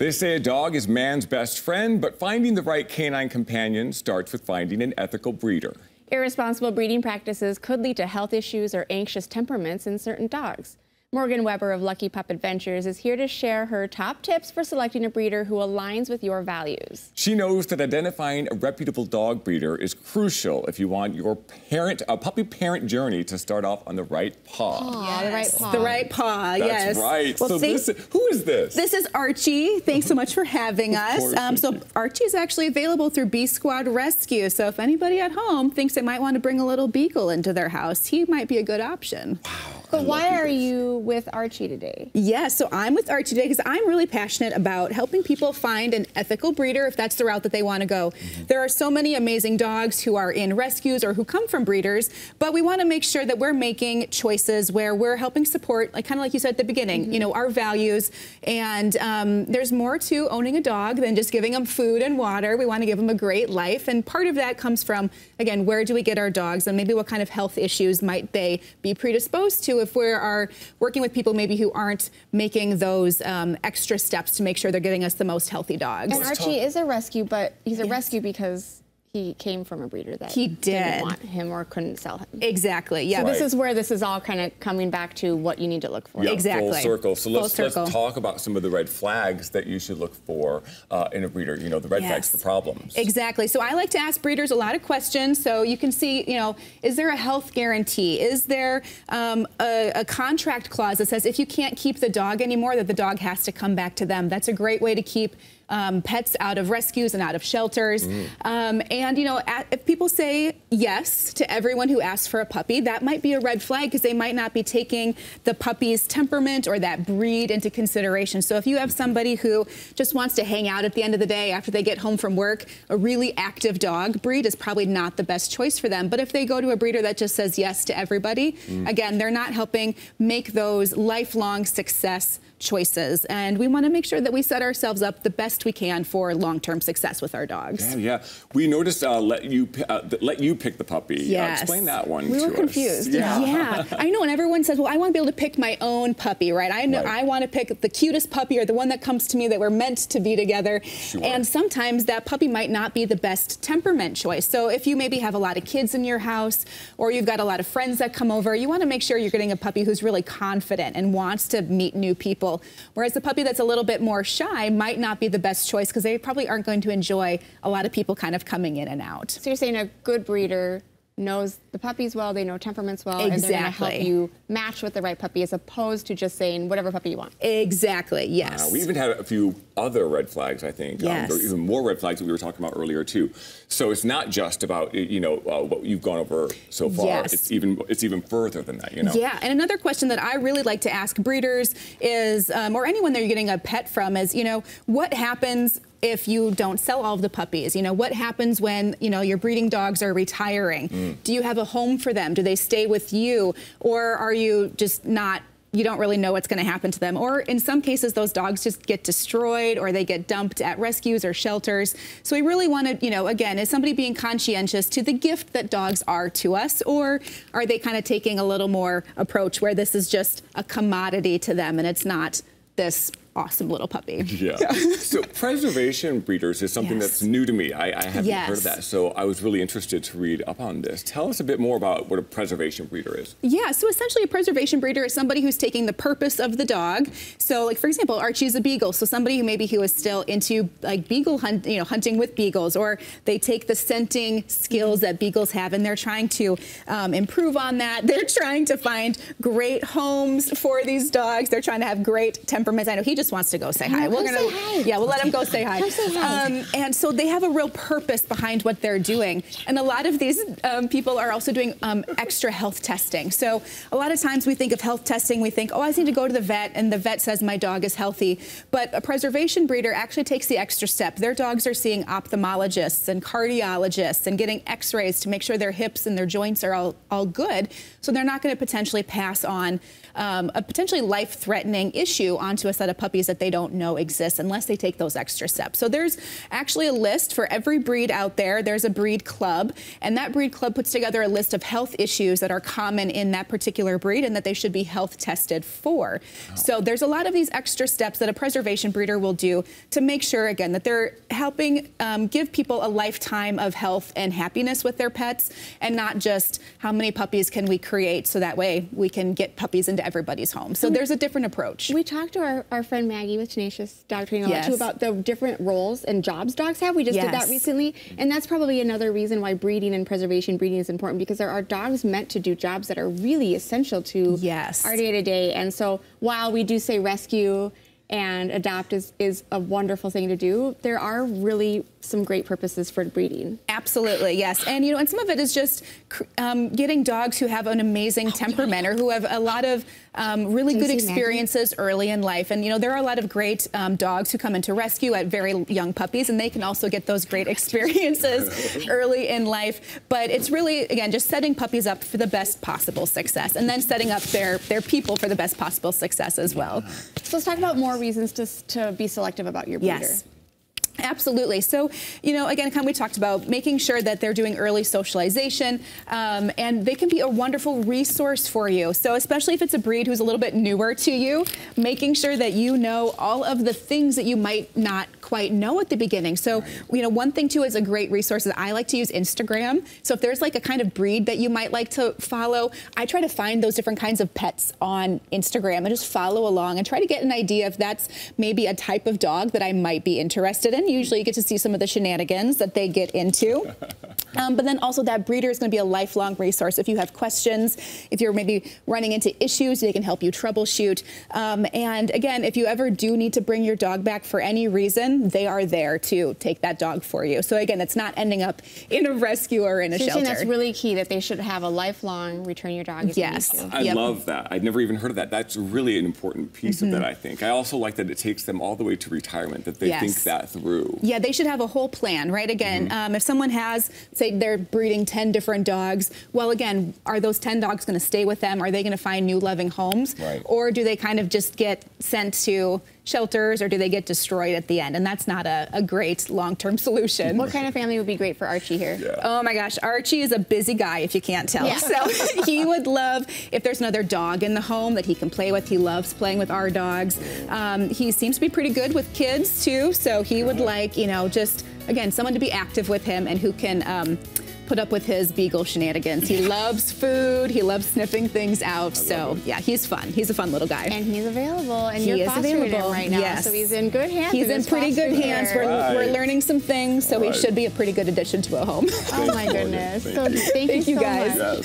They say a dog is man's best friend, but finding the right canine companion starts with finding an ethical breeder. Irresponsible breeding practices could lead to health issues or anxious temperaments in certain dogs. Morgan Weber of Lucky Pup Adventures is here to share her top tips for selecting a breeder who aligns with your values. She knows that identifying a reputable dog breeder is crucial if you want your parent, a puppy parent journey to start off on the right paw. Yeah, the right paw. The right paw, That's yes. right. Well, so thanks- this, who is this? This is Archie. Thanks so much for having us. Um, so. Archie is actually available through B Squad Rescue. So if anybody at home thinks they might want to bring a little beagle into their house, he might be a good option. But why are you with Archie today? Yeah, so I'm with Archie today because I'm really passionate about helping people find an ethical breeder if that's the route that they want to go. There are so many amazing dogs who are in rescues or who come from breeders, but we want to make sure that we're making choices where we're helping support, like kind of like you said at the beginning, you know, our values. And um, there's more to owning a dog than just giving them food and water. We want to give them a great life, and part of that comes from again, where do we get our dogs, and maybe what kind of health issues might they be predisposed to if we are working with people maybe who aren't making those um, extra steps to make sure they're getting us the most healthy dogs. And Archie is a rescue, but he's a rescue because he came from a breeder that He didn't did. want him or couldn't sell him. Exactly. Yeah. Right. This is where this is all kind of coming back to what you need to look for. Yeah, Exactly. Full circle. So Full let's circle. let's talk about some of the red flags that you should look for uh, in a breeder. You know, the red flags, the problems. Exactly. So I like to ask breeders a lot of questions. So you can see, you know, is there a health guarantee? Is there um, a, a contract clause that says if you can't keep the dog anymore, that the dog has to come back to them? That's a great way to keep um, pets out of rescues and out of shelters. Um, and you know, at, if people say yes to everyone who asks for a puppy, that might be a red flag because they might not be taking the puppy's temperament or that breed into consideration. So if you have somebody who just wants to hang out at the end of the day after they get home from work, a really active dog breed is probably not the best choice for them. But if they go to a breeder that just says yes to everybody, again, they're not helping make those lifelong success choices. And we want to make sure that we set ourselves up the best we can for long-term success with our dogs. Yeah, yeah. We noticed uh, let you uh, let you pick the puppy. Uh, explain that one. We to were us. confused, Yeah. Yeah, I know. And everyone says, "Well, I want to be able to pick my own puppy, right? I know Right. I want to pick the cutest puppy or the one that comes to me that we're meant to be together." Sure. And sometimes that puppy might not be the best temperament choice. So if you maybe have a lot of kids in your house, or you've got a lot of friends that come over, you want to make sure you're getting a puppy who's really confident and wants to meet new people. Whereas the puppy that's a little bit more shy might not be the best choice because they probably aren't going to enjoy a lot of people kind of coming in and out. So you're saying a good breeder knows the puppies well, they know temperaments well, and they're going to help you match with the right puppy as opposed to just saying whatever puppy you want. Exactly. Yes. Uh, we even had a few other red flags, I think. Yes. there were even more red flags that we were talking about earlier too. So it's not just about you know uh, what you've gone over so far. Yes. It's even it's even further than that. You know. Yeah, and another question that I really like to ask breeders is, um, or anyone that you're getting a pet from, is, you know, what happens if you don't sell all of the puppies? You know, what happens when, you know, your breeding dogs are retiring? Mm. Do you have a home for them? Do they stay with you? Or are you just not you don't really know what's going to happen to them. Or in some cases, those dogs just get destroyed or they get dumped at rescues or shelters. So we really want to, you know, again, is somebody being conscientious to the gift that dogs are to us? Or are they kind of taking a little more approach where this is just a commodity to them and it's not this awesome little puppy? Yeah. so preservation breeders is something Yes. that's new to me. I, I haven't heard of that. So I was really interested to read up on this. Tell us a bit more about what a preservation breeder is. Yeah, so essentially a preservation breeder is somebody who's taking the purpose of the dog. So like for example, Archie's a beagle. So somebody who maybe who is still into like beagle hunt, you know, hunting with beagles, or they take the scenting skills that beagles have and they're trying to um, improve on that. They're trying to find great homes for these dogs. They're trying to have great temperaments. I know he just wants to go say hi. come say hi. Yeah, we'll let him go say hi. Come say hi. Um, and so they have a real purpose behind what they're doing. And a lot of these um, people are also doing um, extra health testing. So a lot of times we think of health testing, we think, oh, I need to go to the vet, and the vet says my dog is healthy. But a preservation breeder actually takes the extra step. Their dogs are seeing ophthalmologists and cardiologists and getting x-rays to make sure their hips and their joints are all, all good. So they're not going to potentially pass on um, a potentially life-threatening issue onto a set of puppies that they don't know exists unless they take those extra steps. So there's actually a list for every breed out there. There's a breed club, and that breed club puts together a list of health issues that are common in that particular breed and that they should be health tested for. Oh. So there's a lot of these extra steps that a preservation breeder will do to make sure, again, that they're helping um, give people a lifetime of health and happiness with their pets and not just how many puppies can we create so that way we can get puppies into everybody's home. So there's a different approach. We talked to our, our friend Maggie with Tenacious Dog Training a yes. lot too about the different roles and jobs dogs have. We just yes. did that recently. And that's probably another reason why breeding and preservation breeding is important because there are dogs meant to do jobs that are really essential to yes. our day to day. And so while we do say rescue and adopt is, is a wonderful thing to do, there are really some great purposes for breeding. Absolutely, yes. And you know, and some of it is just um, getting dogs who have an amazing oh, temperament or who have a lot of um, really good experiences Maggie? early in life. And you know, there are a lot of great um, dogs who come into rescue at very young puppies, and they can also get those great experiences early in life. But it's really, again, just setting puppies up for the best possible success, and then setting up their their people for the best possible success as well. So let's talk about more reasons to to be selective about your breeder. Yes. Absolutely. So, you know, again, kind of we talked about making sure that they're doing early socialization, um, and they can be a wonderful resource for you. So, especially if it's a breed who's a little bit newer to you, making sure that you know all of the things that you might not quite know at the beginning. So, you know, one thing too is a great resource that I like to use Instagram. So, if there's like a kind of breed that you might like to follow, I try to find those different kinds of pets on Instagram and just follow along and try to get an idea if that's maybe a type of dog that I might be interested in usually you get to see some of the shenanigans that they get into. Um, but then also that breeder is going to be a lifelong resource. If you have questions, if you're maybe running into issues, they can help you troubleshoot. Um, and again, if you ever do need to bring your dog back for any reason, they are there to take that dog for you. So again, it's not ending up in a rescue or in a so shelter. that's really key that they should have a lifelong return your dog. yes, I yep. love that. I'd never even heard of that. That's really an important piece mm -hmm. of that. Mm-hmm. I think. I also like that it takes them all the way to retirement. That they yes. think that through. Yeah, they should have a whole plan, right? Again, mm -hmm. um, if someone has, say, they're breeding 10 different dogs, well, again, are those 10 dogs going to stay with them? Are they going to find new loving homes? Right. Or do they kind of just get sent to shelters or do they get destroyed at the end? And that's not a, a great long-term solution. What kind of family would be great for Archie here? Yeah. Oh my gosh, Archie is a busy guy if you can't tell. Yeah. So he would love if there's another dog in the home that he can play with. He loves playing with our dogs. Um, he seems to be pretty good with kids too. So he would like, you know, just, again, someone to be active with him and who can um, put up with his beagle shenanigans. He loves food. He loves sniffing things out. So yeah, he's fun. He's a fun little guy. And he's available. And he you're is available right now. Yes. So he's in good hands. He's in pretty good hands. We're, right. we're, learning some things, so right. he should be a pretty good addition to a home. oh my goodness. So thank, thank you, you so guys. Much.